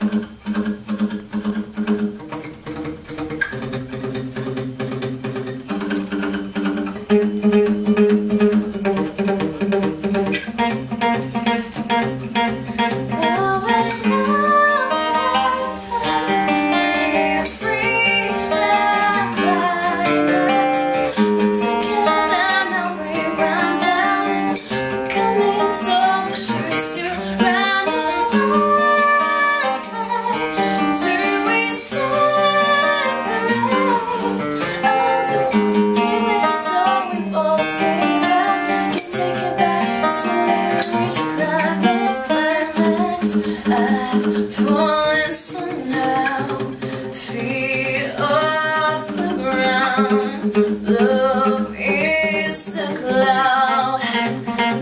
Mm-hmm.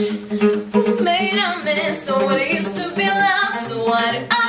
Made a mess of what it used to be love, so what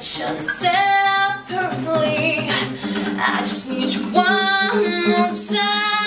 each other separately I just need you one more time.